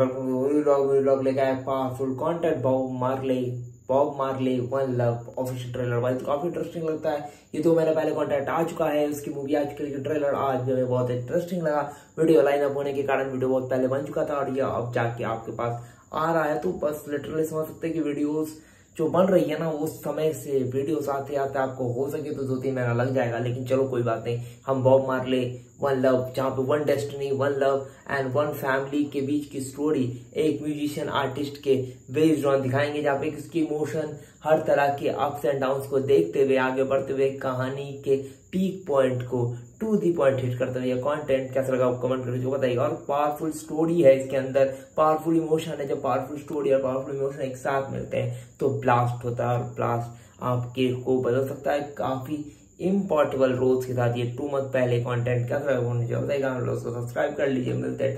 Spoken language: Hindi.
पहले आ चुका है, उसकी ट्रेलर आज भी बहुत इंटरेस्टिंग लगा। वीडियो होने के कारण वीडियो बहुत पहले बन चुका था और अब जाके आपके पास आ रहा है। तो बस लिटरली समझ सकते हैं कि वीडियोस जो बन रही है ना, उस समय से वीडियोस आते आते, आपको हो सके तो दो तीन महीना लग जाएगा, लेकिन चलो कोई बात नहीं, हम बॉब मार ले वन लव जहाँ पे one destiny one love and one family के बीच की स्टोरी एक म्यूजिशियन आर्टिस्ट के बेस्ड ऑन दिखाएँगे, जहाँ पे उसकी इमोशन हर तरह के अप्स एंड डाउन को देखते हुए, आगे बढ़ते हुए, कहानी के पीक पॉइंट को टू दी पॉइंट हिट करते हुए कंटेंट कैसा लगा आप कमेंट करके बताइए और पावरफुल स्टोरी है इसके अंदर। पावरफुल इमोशन है। जब पावरफुल स्टोरी और पावरफुल इमोशन एक साथ मिलते हैं तो ब्लास्ट होता है। और ब्लास्ट आपके को बदल सकता है। काफ़ी इम्पोर्टेबल रोल्स के साथ ये टू मंथ पहले कंटेंट कैसा लगा मुझे लोग सब्सक्राइब कर लीजिए। मिलते हैं